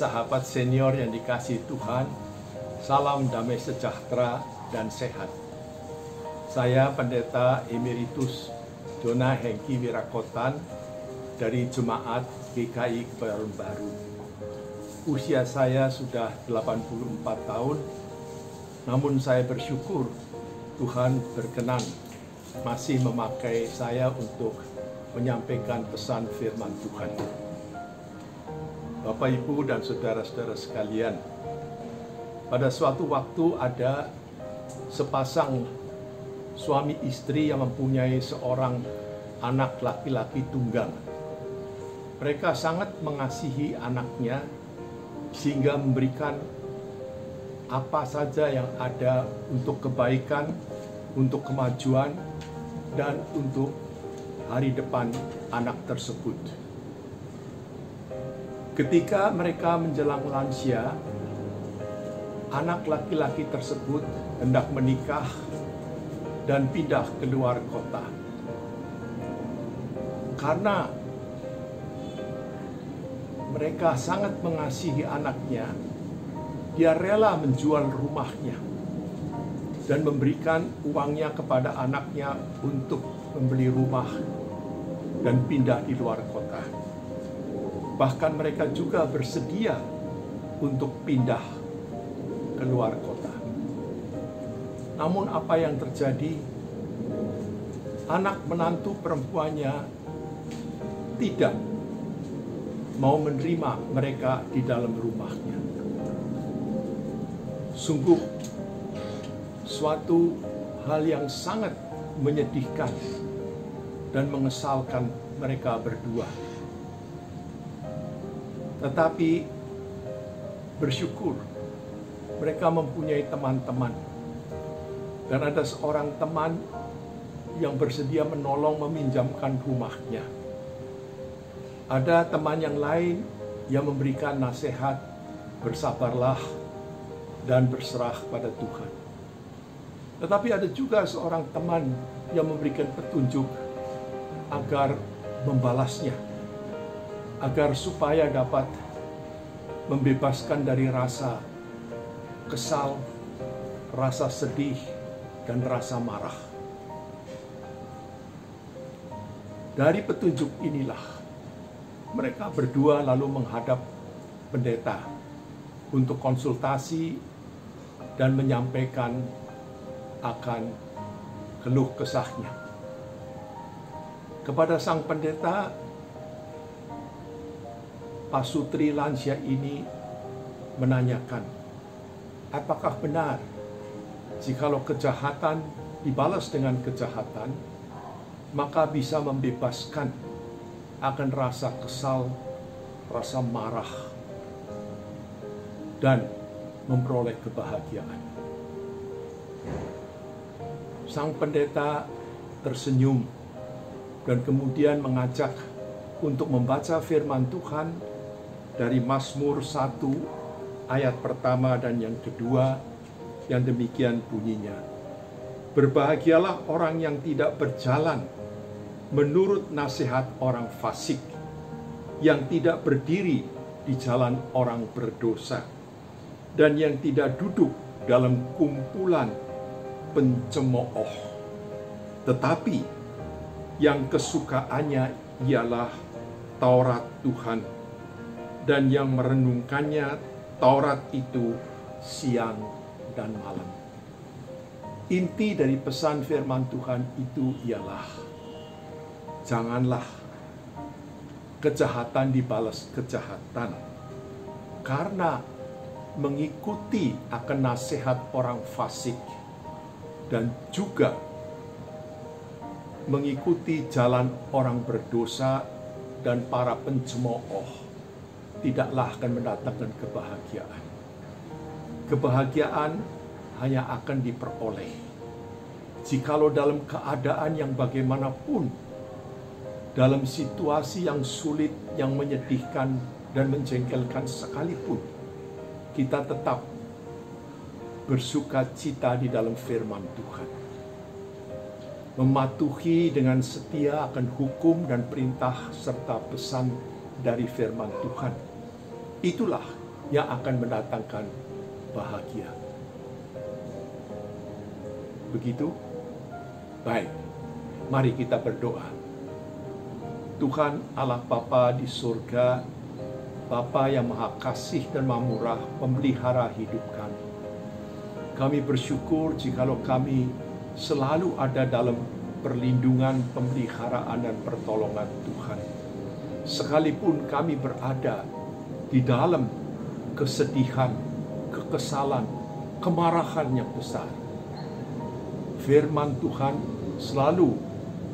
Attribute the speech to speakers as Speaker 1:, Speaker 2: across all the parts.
Speaker 1: sahabat senior yang dikasih Tuhan, salam damai sejahtera dan sehat. Saya Pendeta Emeritus Jona Hengki Wirakotan dari Jemaat GKI Kebayoran Baru. Usia saya sudah 84 tahun, namun saya bersyukur Tuhan berkenan masih memakai saya untuk menyampaikan pesan firman Tuhan. Bapak, Ibu, dan saudara-saudara sekalian, pada suatu waktu ada sepasang suami istri yang mempunyai seorang anak laki-laki tunggal. Mereka sangat mengasihi anaknya sehingga memberikan apa saja yang ada untuk kebaikan, untuk kemajuan, dan untuk hari depan anak tersebut. Ketika mereka menjelang lansia, anak laki-laki tersebut hendak menikah dan pindah ke luar kota. Karena mereka sangat mengasihi anaknya, dia rela menjual rumahnya dan memberikan uangnya kepada anaknya untuk membeli rumah dan pindah di luar kota. Bahkan mereka juga bersedia untuk pindah ke luar kota. Namun apa yang terjadi? Anak menantu perempuannya tidak mau menerima mereka di dalam rumahnya. Sungguh suatu hal yang sangat menyedihkan dan mengesalkan mereka berdua. Tetapi bersyukur mereka mempunyai teman-teman. Dan ada seorang teman yang bersedia menolong meminjamkan rumahnya. Ada teman yang lain yang memberikan nasihat, bersabarlah dan berserah pada Tuhan. Tetapi ada juga seorang teman yang memberikan petunjuk agar membalasnya, agar supaya dapat membebaskan dari rasa kesal, rasa sedih, dan rasa marah. Dari petunjuk inilah, mereka berdua lalu menghadap pendeta untuk konsultasi dan menyampaikan akan keluh kesahnya. Kepada sang pendeta, Pasutri lansia ini menanyakan, apakah benar jikalau kejahatan dibalas dengan kejahatan, maka bisa membebaskan akan rasa kesal, rasa marah, dan memperoleh kebahagiaan. Sang pendeta tersenyum dan kemudian mengajak untuk membaca firman Tuhan dari Mazmur 1 ayat pertama dan yang kedua yang demikian bunyinya. Berbahagialah orang yang tidak berjalan menurut nasihat orang fasik, yang tidak berdiri di jalan orang berdosa, dan yang tidak duduk dalam kumpulan pencemooh, tetapi yang kesukaannya ialah Taurat Tuhan, dan yang merenungkannya Taurat itu siang dan malam. Inti dari pesan firman Tuhan itu ialah janganlah kejahatan dibalas kejahatan karena mengikuti akan nasihat orang fasik dan juga mengikuti jalan orang berdosa dan para pencemooh tidaklah akan mendatangkan kebahagiaan. Kebahagiaan hanya akan diperoleh jikalau dalam keadaan yang bagaimanapun, dalam situasi yang sulit, yang menyedihkan dan menjengkelkan sekalipun, kita tetap bersuka cita di dalam firman Tuhan. Mematuhi dengan setia akan hukum dan perintah serta pesan dari firman Tuhan. Itulah yang akan mendatangkan bahagia. Begitu? Baik, mari kita berdoa. Tuhan Allah Bapa di surga, Bapa yang maha kasih dan maha murah, pemelihara hidup kami. Kami bersyukur jikalau kami selalu ada dalam perlindungan, pemeliharaan, dan pertolongan Tuhan. Sekalipun kami berada di dalam kesedihan, kekesalan, kemarahan yang besar, firman Tuhan selalu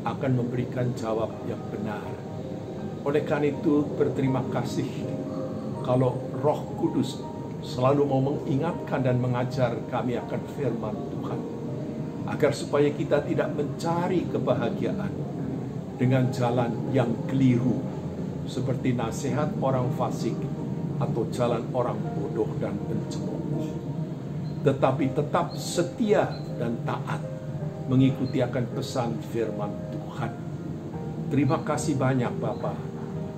Speaker 1: akan memberikan jawab yang benar. Oleh karena itu berterima kasih kalau Roh Kudus selalu mau mengingatkan dan mengajar kami akan firman Tuhan. Agar supaya kita tidak mencari kebahagiaan dengan jalan yang keliru seperti nasihat orang fasik atau jalan orang bodoh dan pencemooh. Tetapi tetap setia dan taat mengikuti akan pesan firman Tuhan. Terima kasih banyak Bapa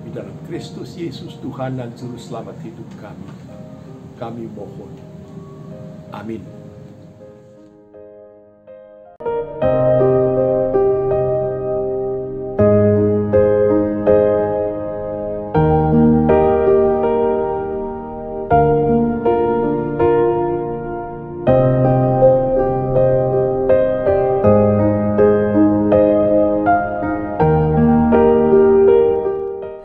Speaker 1: di dalam Kristus Yesus Tuhan dan Juru Selamat hidup kami. Kami mohon. Amin.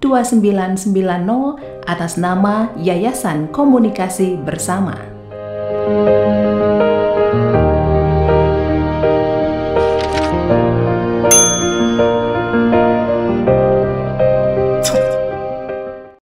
Speaker 2: 2990 atas nama Yayasan Komunikasi Bersama.